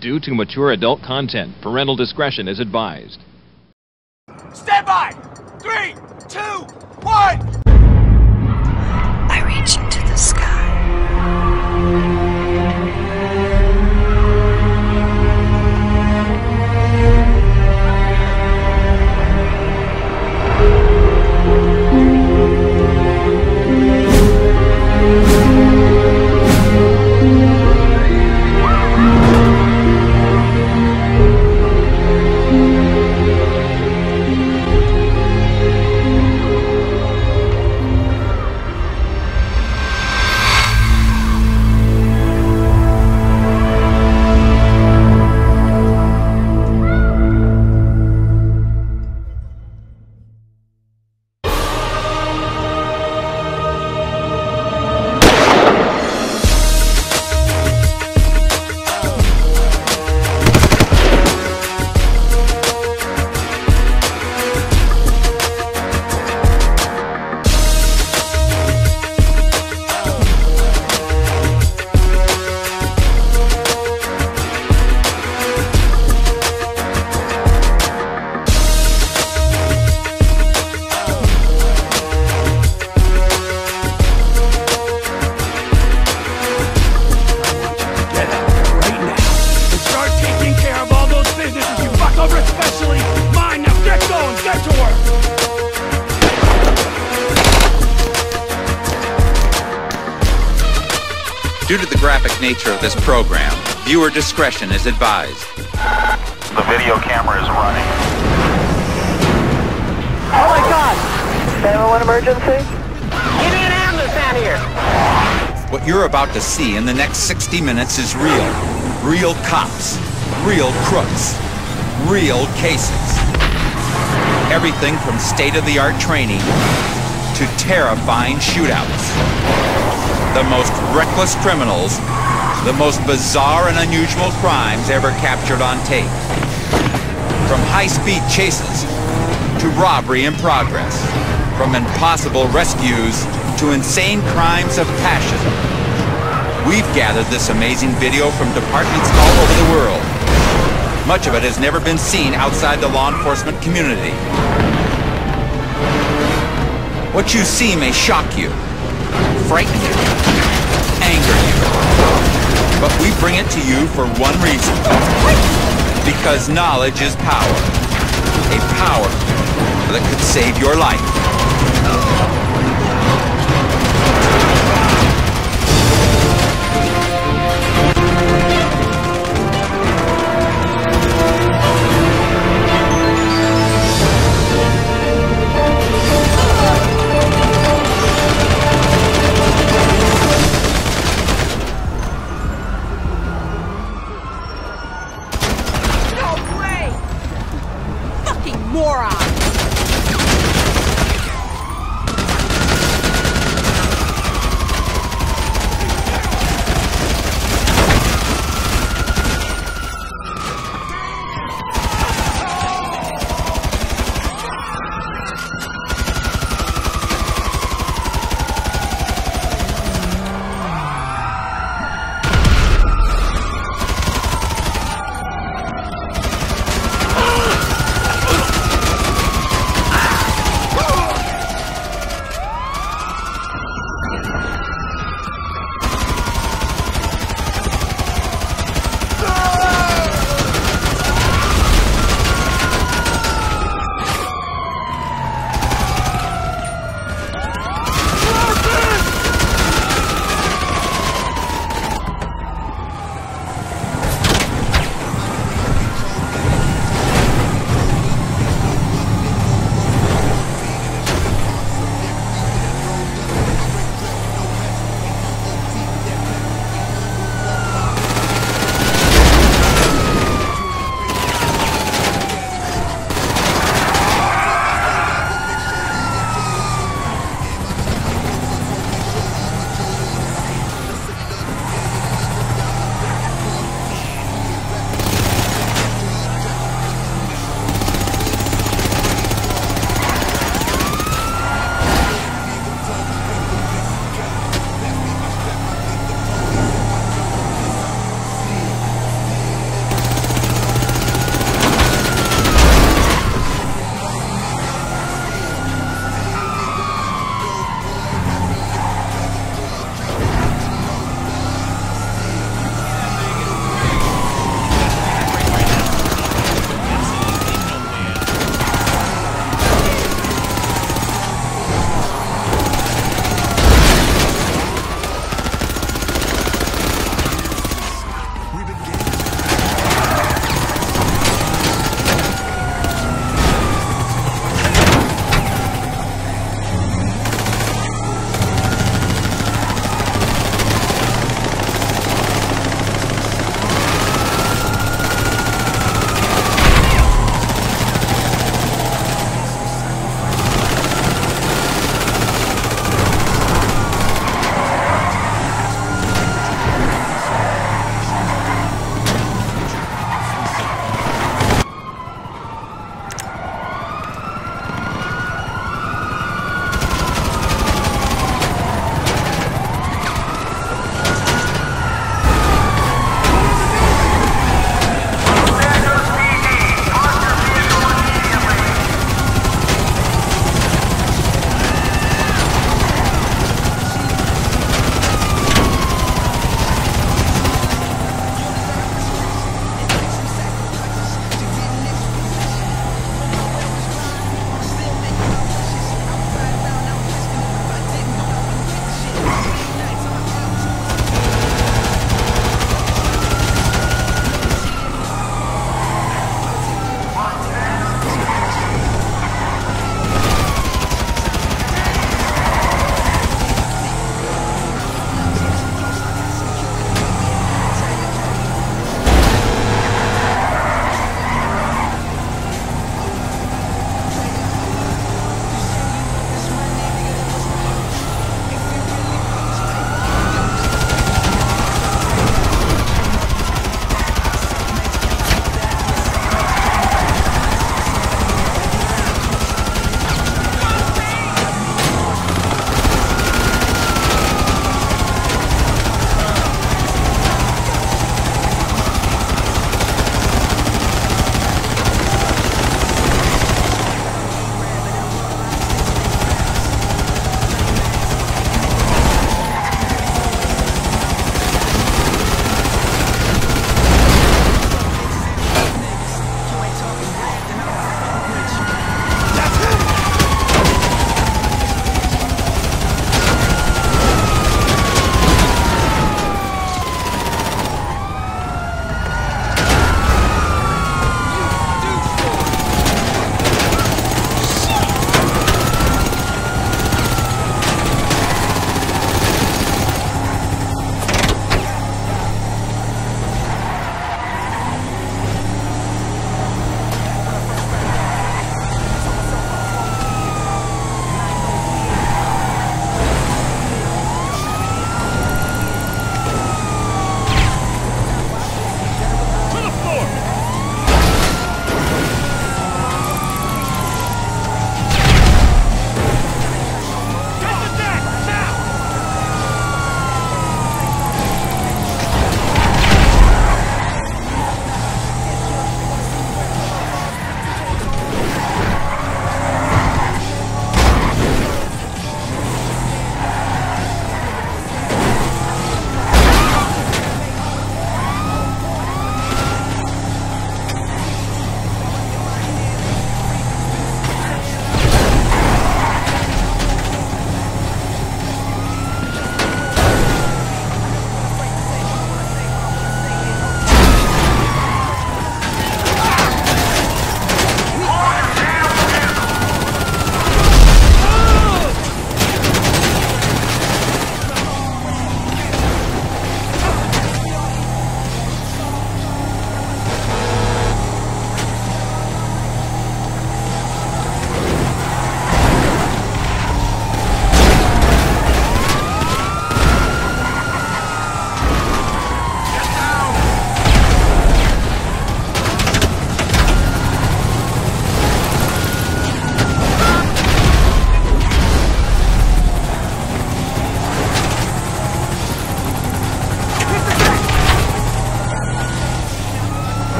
due to mature adult content. Parental discretion is advised. Stand by! Three, two, one! Due to the graphic nature of this program, viewer discretion is advised. The video camera is running. Oh my god! 911 emergency? Give me an ambulance down here! What you're about to see in the next 60 minutes is real. Real cops. Real crooks. Real cases. Everything from state-of-the-art training to terrifying shootouts. The most reckless criminals, the most bizarre and unusual crimes ever captured on tape. From high-speed chases to robbery in progress. From impossible rescues to insane crimes of passion. We've gathered this amazing video from departments all over the world. Much of it has never been seen outside the law enforcement community. What you see may shock you, frighten you, anger you. But we bring it to you for one reason. Because knowledge is power. A power that could save your life. Fucking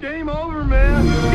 Game over, man.